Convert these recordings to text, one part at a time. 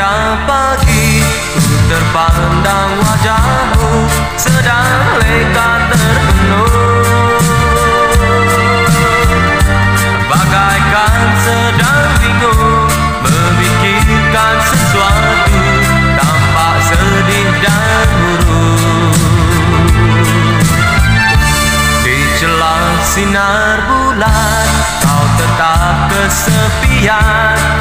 Setiap pagi ku terpandang wajahmu Sedang leka terbenur Bagaikan sedang bingung Memikirkan sesuatu Tampak sedih dan murung Di celah sinar bulan Kau tetap kesepian.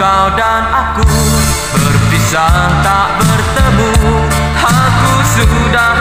Kau dan aku. Berpisah tak bertemu. Aku sudah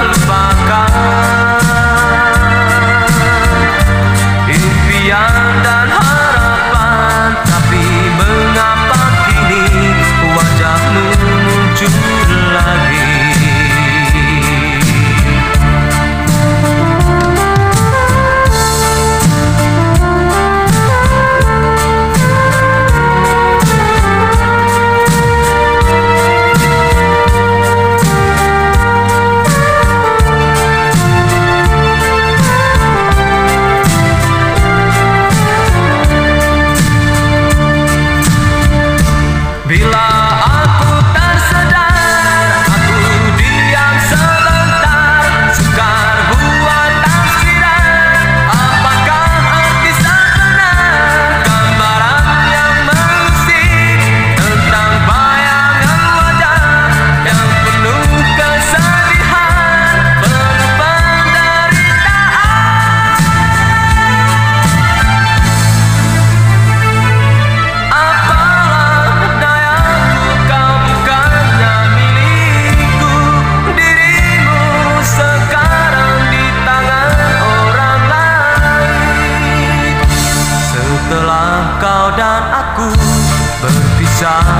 time.